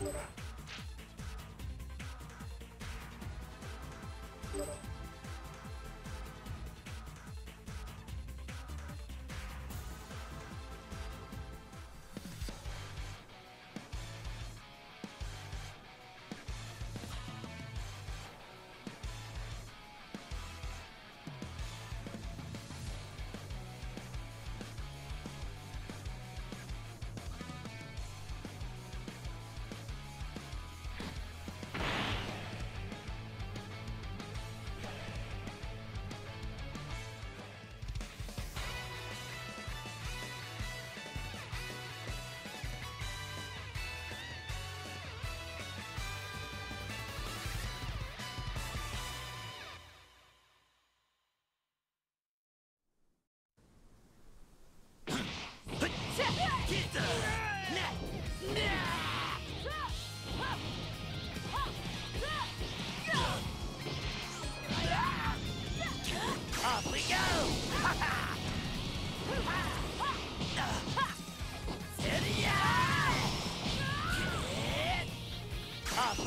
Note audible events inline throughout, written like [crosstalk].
Off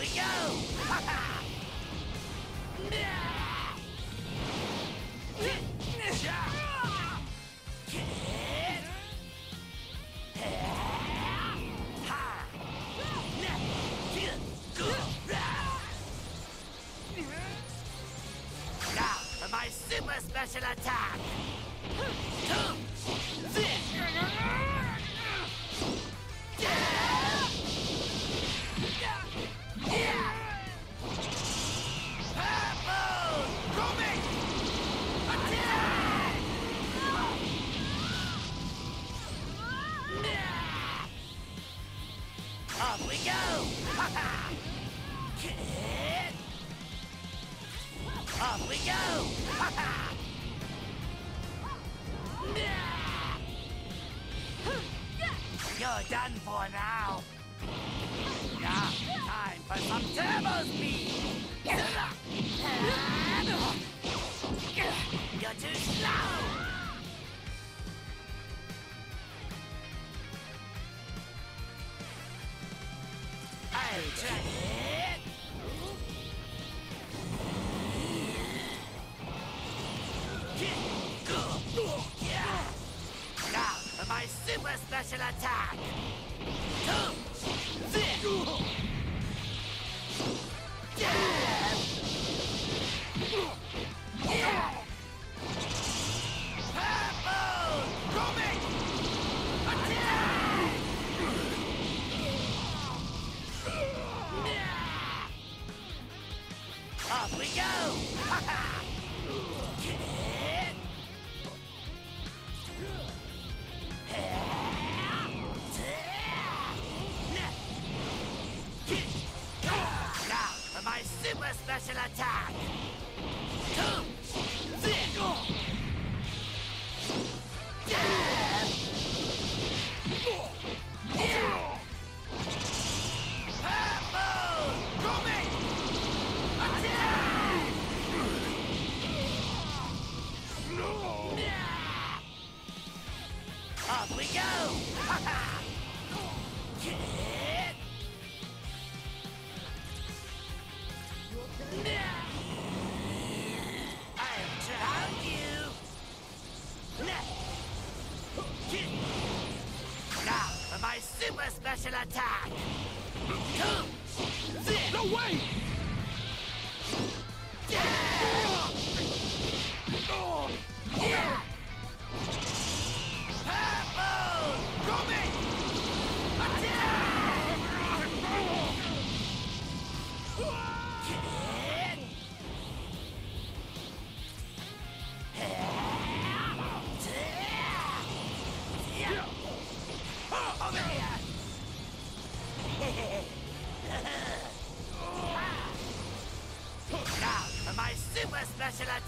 we go! Now for my super special attack! Purple! Off we go! Ha [laughs] ha! Off we go! Ha [laughs] ha! You're done for now. Now, time for some turbo speed. [laughs] You're too slow. My super special attack! Purple! Off we go! Attack! Attack!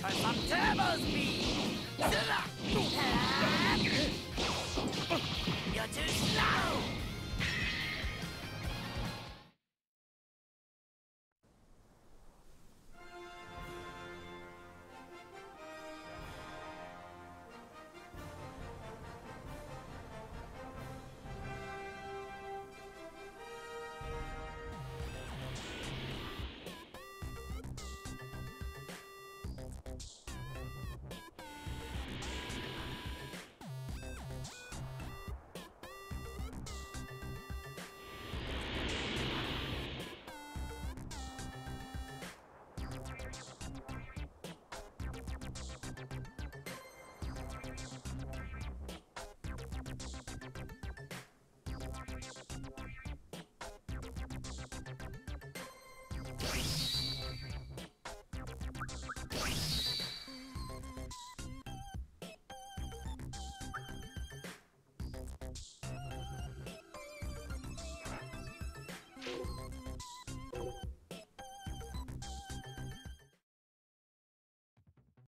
For some turbo speed.